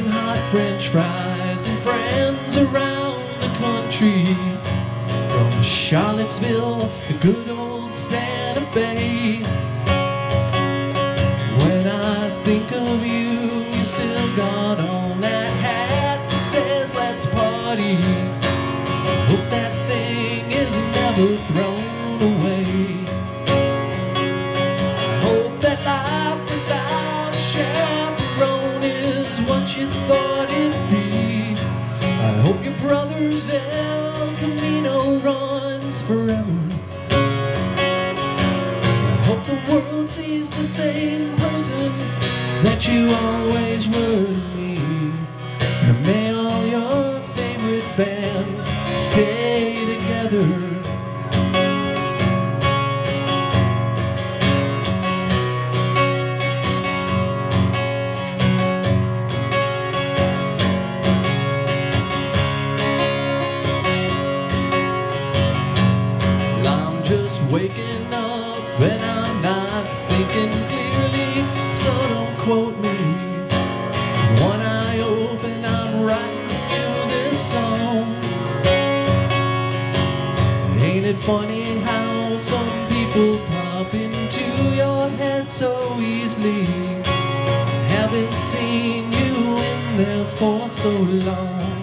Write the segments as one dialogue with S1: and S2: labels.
S1: and hot french fries and friends around the country. From Charlottesville to good old Santa Fe. Forever. I hope the world sees the same person that you always were to me. And may all your favorite bands stay together. Waking up and I'm not thinking clearly, so don't quote me. One eye open, I'm writing you this song. Ain't it funny how some people pop into your head so easily? Haven't seen you in there for so long.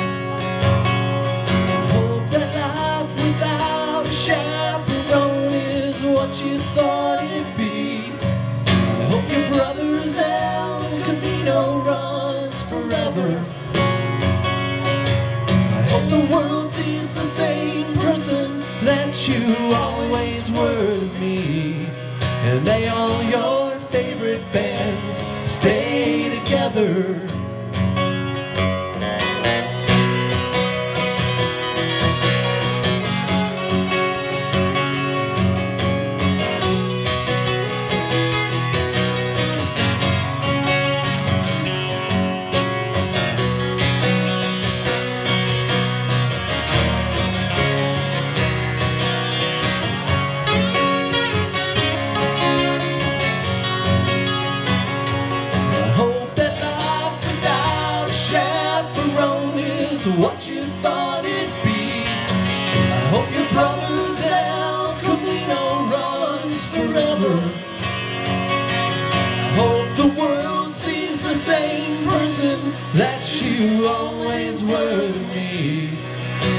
S1: And may all your favorite bands stay together. What you thought it'd be. I hope your brother's El Camino runs forever. I hope the world sees the same person that you always were to me.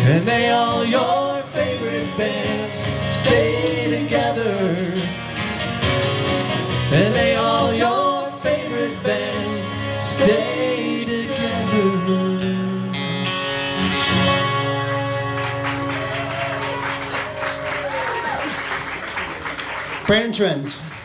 S1: And may all your favorite bands stay together. And may all your favorite bands stay
S2: Brandon Trenz.